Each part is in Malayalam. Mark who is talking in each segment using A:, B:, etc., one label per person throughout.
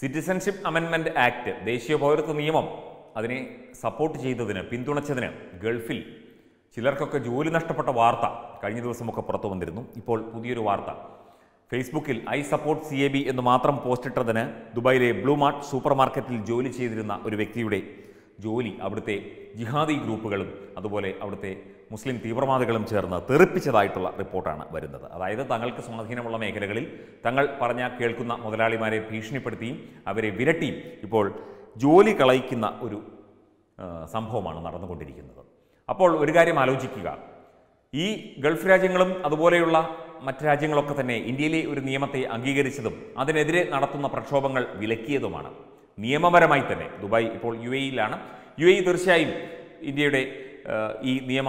A: സിറ്റിസൺഷിപ്പ് അമെൻമെന്റ് ആക്ട് ദേശീയ പൗരത്വ നിയമം അതിനെ സപ്പോർട്ട് ചെയ്തതിന് പിന്തുണച്ചതിന് ഗൾഫിൽ ചിലർക്കൊക്കെ ജോലി നഷ്ടപ്പെട്ട വാർത്ത കഴിഞ്ഞ ദിവസമൊക്കെ പുറത്തു വന്നിരുന്നു. ഇപ്പോൾ പുതിയൊരു വാർത്ത. ഫേസ്ബുക്കിൽ I support C A B എന്ന് മാത്രം പോസ്റ്റിട്ടതിന് ദുബായിലെ ബ്ലൂമാർട്ട് സൂപ്പർ മാർക്കറ്റിൽ ജോലി ചെയ്തിരുന്ന ഒരു വ്യക്തിയുടെ ജോലി അവിടുത്തെ ജിഹാദി ഗ്രൂപ്പുകളും അതുപോലെ അവിടുത്തെ മുസ്ലിം തീവ്രവാദികളും ചേർന്ന് തെറിപ്പിച്ചതായിട്ടുള്ള റിപ്പോർട്ടാണ് വരുന്നത്. അതായത് തങ്ങൾക്ക് സ്വാധീനമുള്ള മേഖലകളിൽ തങ്ങൾ പറഞ്ഞ കേൾക്കുന്ന മുതലാളിമാരെ ഭീഷണിപ്പെടുത്തിയും അവരെ വിരട്ടിയും ഇപ്പോൾ ജോലി കളയിക്കുന്ന ഒരു സംഭവമാണ് നടന്നുകൊണ്ടിരിക്കുന്നത്. അപ്പോൾ ഒരു കാര്യം ആലോചിക്കുക. ഈ ഗൾഫ് രാജ്യങ്ങളും അതുപോലെയുള്ള മറ്റ് രാജ്യങ്ങളൊക്കെ തന്നെ ഇന്ത്യയിലെ ഒരു നിയമത്തെ അംഗീകരിച്ചതും അതിനെതിരെ നടത്തുന്ന പ്രക്ഷോഭങ്ങൾ വിലക്കിയതുമാണ്. നിയമപരമായി തന്നെ. ദുബായ് ഇപ്പോൾ യു എയിലാണ് യു എ തീർച്ചയായും ഇന്ത്യയുടെ ഈ നിയമ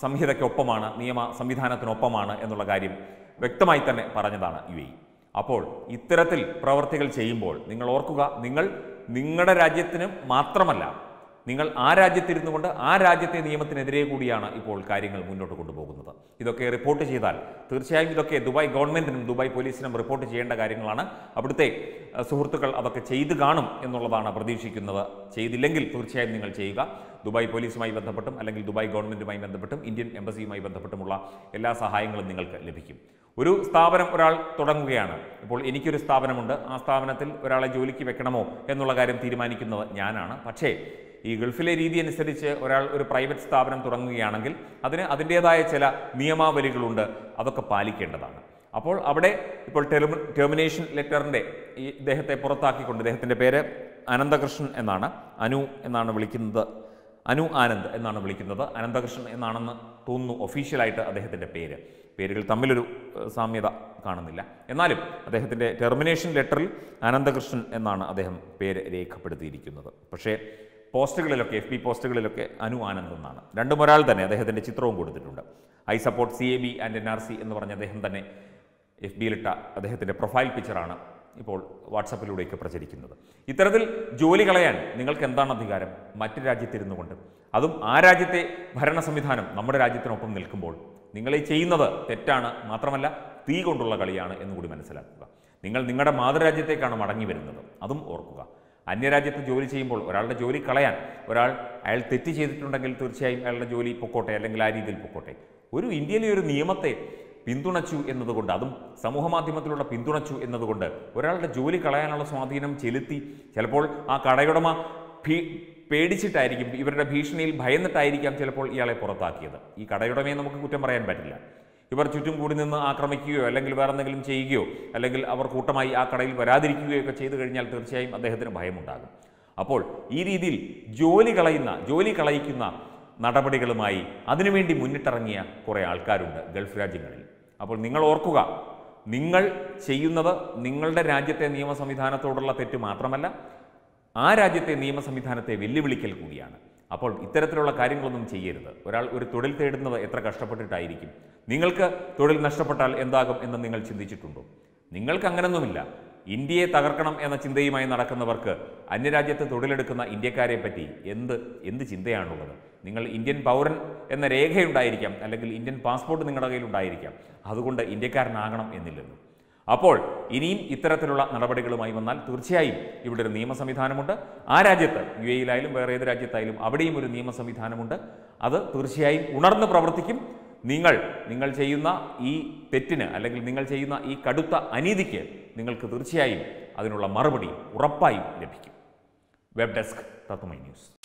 A: സംഹിതയ്ക്കൊപ്പമാണ് നിയമ സംവിധാനത്തിനൊപ്പമാണ് എന്നുള്ള കാര്യം വ്യക്തമായി തന്നെ പറഞ്ഞതാണ് യു എ അപ്പോൾ ഇത്തരത്തിൽ പ്രവർത്തികൾ ചെയ്യുമ്പോൾ നിങ്ങൾ ഓർക്കുക നിങ്ങൾ നിങ്ങളുടെ രാജ്യത്തിന് മാത്രമല്ല നിങ്ങൾ ആ രാജ്യത്തിരുന്നു കൊണ്ട് ആ രാജ്യത്തെ നിയമത്തിനെതിരെ കൂടിയാണ് ഇപ്പോൾ കാര്യങ്ങൾ മുന്നോട്ട് കൊണ്ടുപോകുന്നത്. ഇതൊക്കെ റിപ്പോർട്ട് ചെയ്താൽ തീർച്ചയായും ഇതൊക്കെ ദുബായ് ഗവൺമെന്റിനും ദുബായ് പോലീസിനും റിപ്പോർട്ട് ചെയ്യേണ്ട കാര്യങ്ങളാണ്. അവിടുത്തെ സുഹൃത്തുക്കൾ അതൊക്കെ ചെയ്തു കാണും എന്നുള്ളതാണ് പ്രതീക്ഷിക്കുന്നത്. ചെയ്തില്ലെങ്കിൽ തീർച്ചയായും നിങ്ങൾ ചെയ്യുക. ദുബായ് പോലീസുമായി ബന്ധപ്പെട്ടും അല്ലെങ്കിൽ ദുബായ് ഗവൺമെന്റുമായി ബന്ധപ്പെട്ടും ഇന്ത്യൻ എംബസിയുമായി ബന്ധപ്പെട്ടുമുള്ള എല്ലാ സഹായങ്ങളും നിങ്ങൾക്ക് ലഭിക്കും. ഒരു സ്ഥാപനം ഒരാൾ തുടങ്ങുകയാണ്. ഇപ്പോൾ എനിക്കൊരു സ്ഥാപനമുണ്ട്. ആ സ്ഥാപനത്തിൽ ഒരാളെ ജോലിക്ക് വെക്കണമോ എന്നുള്ള കാര്യം തീരുമാനിക്കുന്നത് ഞാനാണ്. പക്ഷേ ഈ ഗൾഫിലെ രീതി അനുസരിച്ച് ഒരാൾ ഒരു പ്രൈവറ്റ് സ്ഥാപനം തുടങ്ങുകയാണെങ്കിൽ അതിന് അതിന്റേതായ ചില നിയമാവലികളുണ്ട്. അതൊക്കെ പാലിക്കേണ്ടതാണ്. അപ്പോൾ അവിടെ ഇപ്പോൾ ടെർമി ടെർമിനേഷൻ ലെറ്ററിന്റെ ഈ ഇദ്ദേഹത്തെ പുറത്താക്കിക്കൊണ്ട് ഇദ്ദേഹത്തിന്റെ പേര് അനന്തകൃഷ്ണൻ എന്നാണ്. അനു എന്നാണ് വിളിക്കുന്നത്. അനു ആനന്ദ് എന്നാണ് വിളിക്കുന്നത്. അനന്തകൃഷ്ണൻ എന്നാണെന്ന് തോന്നുന്നു ഒഫീഷ്യലായിട്ട് അദ്ദേഹത്തിന്റെ പേര്. പേരുകൾ തമ്മിലൊരു സാമ്യത കാണുന്നില്ല. എന്നാലും അദ്ദേഹത്തിന്റെ ടെർമിനേഷൻ ലെറ്ററിൽ അനന്തകൃഷ്ണൻ എന്നാണ് അദ്ദേഹം പേര് രേഖപ്പെടുത്തിയിരിക്കുന്നത്. പക്ഷേ പോസ്റ്റുകളിലൊക്കെ എഫ് ബി പോസ്റ്റുകളിലൊക്കെ അനു ആനന്ദ് എന്നാണ്. രണ്ടും ഒരാൾ തന്നെ അദ്ദേഹത്തിന്റെ ചിത്രവും കൊടുത്തിട്ടുണ്ട്. I support C A B and N R C എന്ന് പറഞ്ഞ അദ്ദേഹം തന്നെ എഫ് ബിയിലിട്ട അദ്ദേഹത്തിന്റെ പ്രൊഫൈൽ പിക്ചറാണ് ഇപ്പോൾ വാട്സപ്പിലൂടെയൊക്കെ പ്രചരിക്കുന്നത്. ഇത്തരത്തിൽ ജോലി കളയാൻ നിങ്ങൾക്ക് എന്താണ് അധികാരം? മറ്റു രാജ്യത്തിരുന്നു കൊണ്ട് അതും ആ രാജ്യത്തെ ഭരണ സംവിധാനം നമ്മുടെ രാജ്യത്തിനൊപ്പം നിൽക്കുമ്പോൾ നിങ്ങളീ ചെയ്യുന്നത് തെറ്റാണ് മാത്രമല്ല തീ കൊണ്ടുള്ള കളിയാണ് എന്നുകൂടി മനസ്സിലാക്കുക. നിങ്ങൾ നിങ്ങളുടെ മാതൃരാജ്യത്തേക്കാണ് മടങ്ങി വരുന്നത്. അതും ഓർക്കുക. അന്യരാജ്യത്ത് ജോലി ചെയ്യുമ്പോൾ ഒരാളുടെ ജോലി കളയാൻ ഒരാൾ അയാൾ തെറ്റ് ചെയ്തിട്ടുണ്ടെങ്കിൽ തീർച്ചയായും അയാളുടെ ജോലി പൊക്കോട്ടെ അല്ലെങ്കിൽ ആ രീതിയിൽ പൊക്കോട്ടെ. ഒരു ഇന്ത്യയിലെ ഒരു നിയമത്തെ പിന്തുണച്ചു എന്നതുകൊണ്ട് അതും സമൂഹ മാധ്യമത്തിലൂടെ പിന്തുണച്ചു എന്നതുകൊണ്ട് ഒരാളുടെ ജോലി കളയാനുള്ള സ്വാധീനം ചെലുത്തി ചിലപ്പോൾ ആ കടയുടമ ഭീ പേടിച്ചിട്ടായിരിക്കും ഇവരുടെ ഭീഷണിയിൽ ഭയന്നിട്ടായിരിക്കാം ചിലപ്പോൾ ഇയാളെ പുറത്താക്കിയത്. ഈ കടയുടമയെ നമുക്ക് കുറ്റം പറയാൻ പറ്റില്ല. ഇവർ ചുറ്റും കൂടി നിന്ന് ആക്രമിക്കുകയോ അല്ലെങ്കിൽ വേറെ എന്തെങ്കിലും ചെയ്യുകയോ അല്ലെങ്കിൽ അവർ കൂട്ടമായി ആ കടയിൽ വരാതിരിക്കുകയോ ഒക്കെ ചെയ്തു കഴിഞ്ഞാൽ തീർച്ചയായും അദ്ദേഹത്തിന് ഭയമുണ്ടാകും. അപ്പോൾ ഈ രീതിയിൽ ജോലി കളയുന്ന ജോലി കളയിക്കുന്ന നടപടികളുമായി അതിനുവേണ്ടി മുന്നിട്ടിറങ്ങിയ കുറേ ആൾക്കാരുണ്ട് ഗൾഫ് രാജ്യങ്ങളിൽ. അപ്പോൾ നിങ്ങൾ ഓർക്കുക നിങ്ങൾ ചെയ്യുന്നത് നിങ്ങളുടെ രാജ്യത്തെ നിയമ സംവിധാനത്തോടുള്ള തെറ്റ് മാത്രമല്ല ആ രാജ്യത്തെ നിയമ സംവിധാനത്തെ വെല്ലുവിളിക്കൽ കൂടിയാണ്. അപ്പോൾ ഇത്തരത്തിലുള്ള കാര്യങ്ങളൊന്നും ചെയ്യരുത്. ഒരാൾ ഒരു തൊഴിൽ തേടുന്നത് എത്ര കഷ്ടപ്പെട്ടിട്ടായിരിക്കും. നിങ്ങൾക്ക് തൊഴിൽ നഷ്ടപ്പെട്ടാൽ എന്താകും എന്ന് നിങ്ങൾ ചിന്തിച്ചിട്ടുണ്ടോ? നിങ്ങൾക്ക് അങ്ങനൊന്നുമില്ല. ഇന്ത്യയെ തകർക്കണം എന്ന ചിന്തയുമായി നടക്കുന്നവർക്ക് അന്യരാജ്യത്ത് തൊഴിലെടുക്കുന്ന ഇന്ത്യക്കാരെ പറ്റി എന്ത് എന്ത് ചിന്തയാണുള്ളത്? നിങ്ങൾ ഇന്ത്യൻ പൗരൻ എന്ന രേഖയുണ്ടായിരിക്കാം അല്ലെങ്കിൽ ഇന്ത്യൻ പാസ്പോർട്ട് നിങ്ങളുടെ കയ്യിലുണ്ടായിരിക്കാം. അതുകൊണ്ട് ഇന്ത്യക്കാരനാകണം എന്നില്ലല്ലോ. അപ്പോൾ ഇനിയും ഇത്തരത്തിലുള്ള നടപടികളുമായി വന്നാൽ തീർച്ചയായും ഇവിടെ ഒരു നിയമ സംവിധാനമുണ്ട്. ആ രാജ്യത്ത് യു എയിലായാലും വേറെ ഏത് രാജ്യത്തായാലും അവിടെയും ഒരു നിയമ സംവിധാനമുണ്ട്. അത് തീർച്ചയായും ഉണർന്ന് പ്രവർത്തിക്കും. നിങ്ങൾ നിങ്ങൾ ചെയ്യുന്ന ഈ തെറ്റിന് അല്ലെങ്കിൽ നിങ്ങൾ ചെയ്യുന്ന ഈ കടുത്ത അനീതിക്ക് നിങ്ങൾക്ക് തീർച്ചയായും അതിനുള്ള മറുപടി ഉറപ്പായും ലഭിക്കും. വെബ് ഡെസ്ക് തത്തുമൈ ന്യൂസ്.